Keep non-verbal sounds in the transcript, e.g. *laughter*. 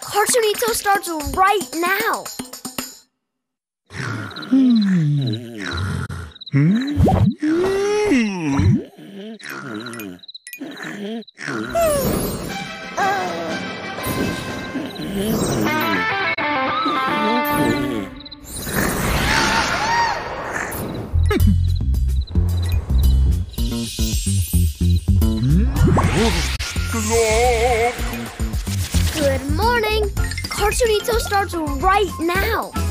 Cartoonito starts right now. *laughs* Good Cartoonito starts right now.